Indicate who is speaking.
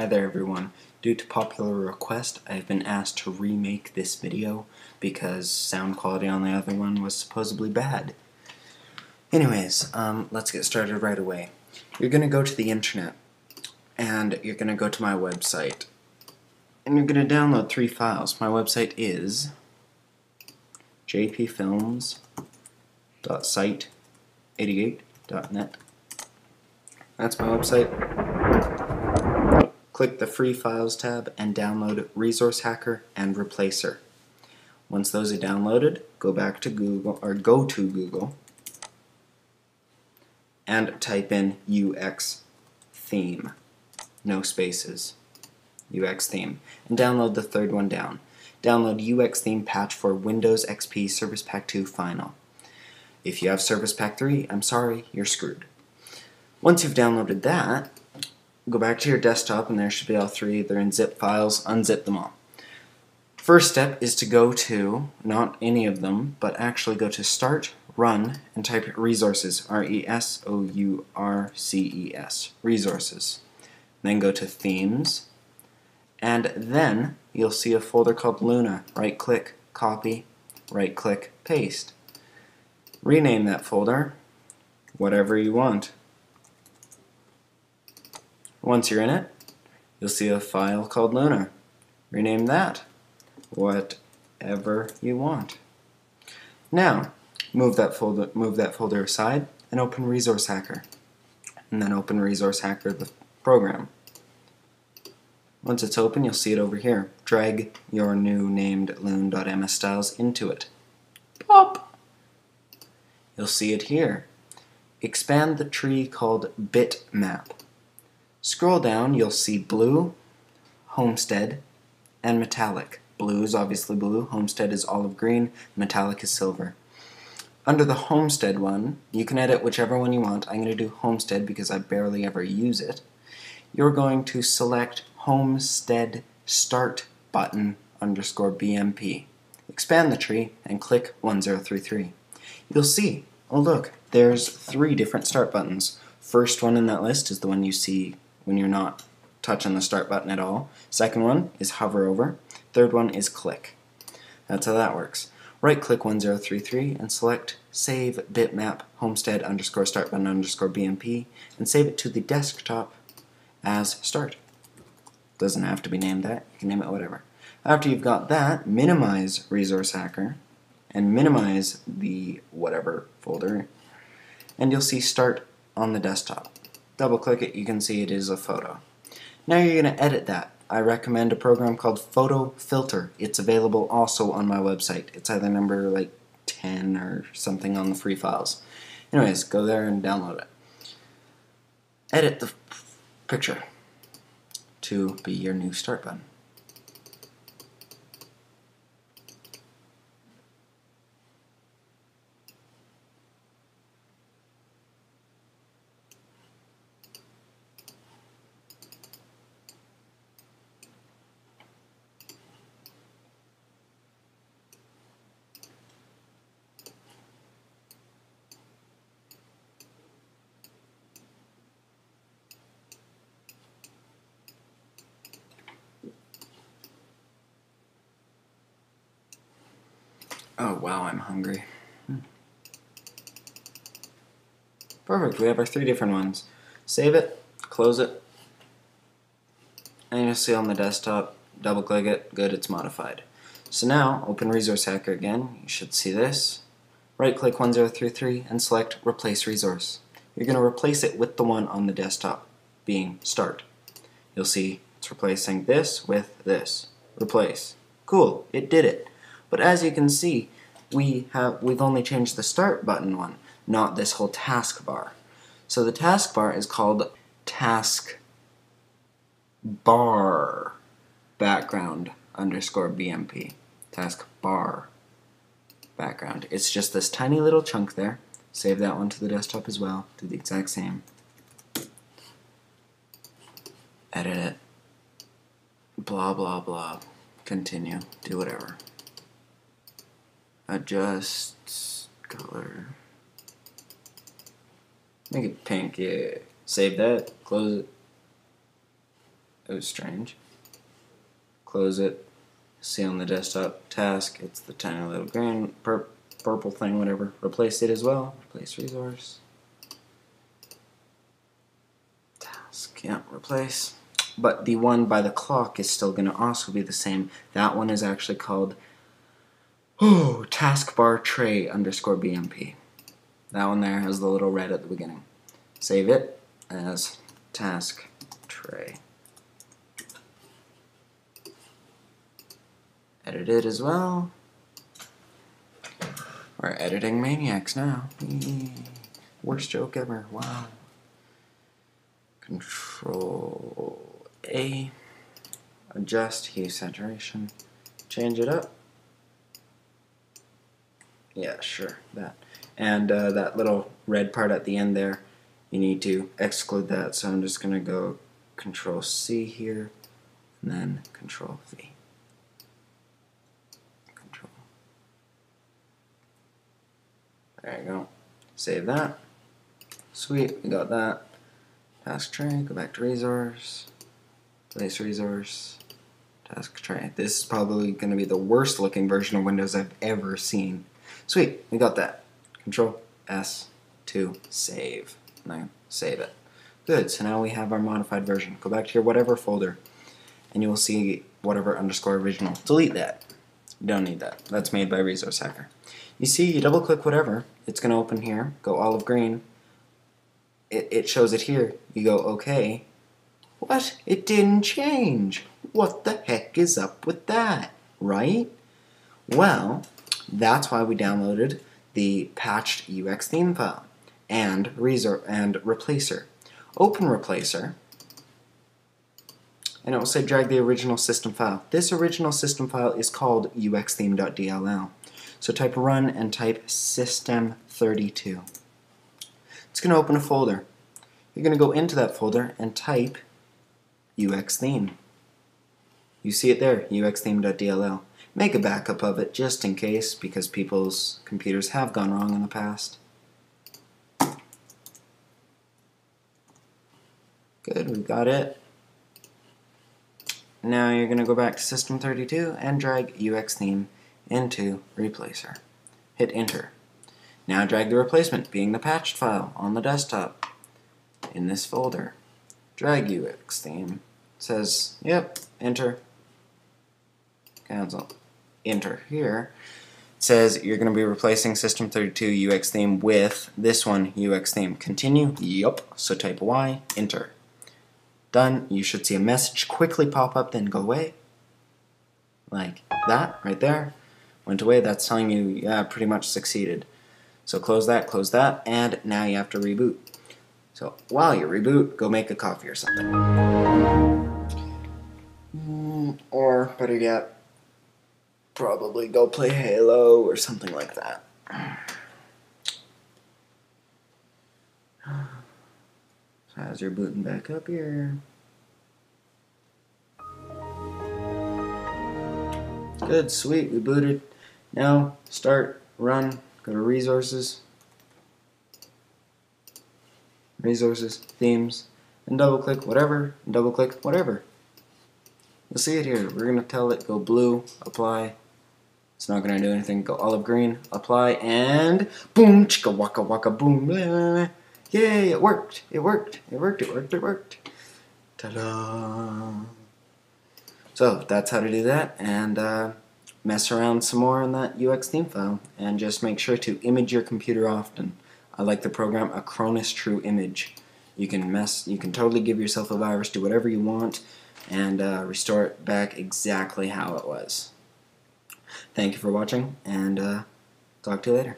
Speaker 1: Hi there everyone. Due to popular request, I've been asked to remake this video because sound quality on the other one was supposedly bad. Anyways, um, let's get started right away. You're going to go to the internet, and you're going to go to my website, and you're going to download three files. My website is jpfilms.site88.net. That's my website click the Free Files tab and download Resource Hacker and Replacer. Once those are downloaded, go back to Google or go to Google and type in UX theme, no spaces, UX theme, and download the third one down. Download UX theme patch for Windows XP Service Pack 2 Final. If you have Service Pack 3, I'm sorry, you're screwed. Once you've downloaded that, go back to your desktop and there should be all three. They're in zip files. Unzip them all. First step is to go to, not any of them, but actually go to Start, Run, and type Resources, R-E-S-O-U-R-C-E-S, Resources. Then go to Themes, and then you'll see a folder called Luna. Right-click, Copy, right-click, Paste. Rename that folder whatever you want. Once you're in it, you'll see a file called Luna. Rename that whatever you want. Now, move that folder, move that folder aside and open Resource Hacker. And then open Resource Hacker, the program. Once it's open, you'll see it over here. Drag your new named luna.msstyles into it. Pop! You'll see it here. Expand the tree called bitmap. Scroll down, you'll see blue, homestead, and metallic. Blue is obviously blue, homestead is olive green, metallic is silver. Under the homestead one, you can edit whichever one you want. I'm going to do homestead because I barely ever use it. You're going to select homestead start button underscore BMP. Expand the tree and click 1033. You'll see, oh look, there's three different start buttons. First one in that list is the one you see when you're not touching the start button at all. Second one is hover over. Third one is click. That's how that works. Right click 1033 and select save bitmap homestead underscore start button underscore BMP and save it to the desktop as start. Doesn't have to be named that, you can name it whatever. After you've got that, minimize resource hacker and minimize the whatever folder and you'll see start on the desktop double click it, you can see it is a photo. Now you're going to edit that. I recommend a program called PhotoFiltre. It's available also on my website. It's either number like 10 or something on the free files. Anyways, go there and download it. Edit the picture to be your new start button. Oh, wow, I'm hungry. Perfect, we have our three different ones. Save it, close it, and you'll see on the desktop, double click it, good, it's modified. So now, open Resource Hacker again, you should see this. Right click 1033 and select Replace Resource. You're going to replace it with the one on the desktop, being Start. You'll see it's replacing this with this. Replace. Cool, it did it. But as you can see, we have we've only changed the start button one, not this whole taskbar. So the taskbar is called task bar background underscore BMP. Taskbar background. It's just this tiny little chunk there. Save that one to the desktop as well. Do the exact same. Edit it. Blah blah blah. Continue. Do whatever adjust color make it pink yeah save that close it it was strange. Close it. See on the desktop task, it's the tiny little green, pur purple thing, whatever. Replace it as well. Replace resource. Task, yeah, replace. But the one by the clock is still going to also be the same. That one is actually called oh, taskbar tray underscore BMP. That one there has the little red at the beginning. Save it as task tray. Edit it as well. We're editing maniacs now. Worst joke ever. Wow. Control A. Adjust hue saturation. Change it up. Yeah, sure, that. And uh, that little red part at the end there, you need to exclude that. So I'm just going to go Control C here, and then Control V. Control. There you go. Save that. Sweet, we got that. Task tray, go back to resource, place resource, task tray. This is probably going to be the worst looking version of Windows I've ever seen. Sweet, we got that. Control S to save. Now save it. Good, so now we have our modified version. Go back to your whatever folder and you will see whatever underscore original. Delete that. You don't need that. That's made by Resource Hacker. You see, you double click whatever, it's going to open here, go olive green. It, it shows it here. You go OK. What? It didn't change. What the heck is up with that? Right? Well, that's why we downloaded the patched UX theme file and resor and replacer. Open replacer and it will say drag the original system file. This original system file is called uxtheme.dll. So type run and type system32. It's going to open a folder. You're going to go into that folder and type uxtheme. You see it there, uxtheme.dll. Make a backup of it just in case because people's computers have gone wrong in the past. Good, we've got it. Now you're going to go back to System32 and drag UX theme into Replacer. Hit Enter. Now drag the replacement, being the patched file, on the desktop in this folder. Drag UX theme. It says, yep, enter. Cancel. Enter here. It says you're going to be replacing System32 UX theme with this one, UX theme. Continue. Yup. So type Y, enter. Done. You should see a message quickly pop up, then go away. Like that, right there. Went away. That's telling you, yeah, pretty much succeeded. So close that, close that, and now you have to reboot. So while you reboot, go make a coffee or something. Mm, or, better yet, probably go play Halo or something like that. So as you're booting back up here. Good, sweet, we booted. Now, start, run, go to resources, resources, themes, and double click whatever, and double click whatever. You'll see it here. We're going to tell it go blue, apply. It's not going to do anything. Go olive green, apply, and boom, chicka waka waka boom. Blah, blah, blah. Yay, it worked. It worked. It worked. It worked. It worked. Ta-da. So that's how to do that. And uh, mess around some more in that UX theme file. And just make sure to image your computer often. I like the program Acronis True Image. You can mess. You can totally give yourself a virus, do whatever you want, and uh, restore it back exactly how it was. Thank you for watching, and uh, talk to you later.